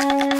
Bye.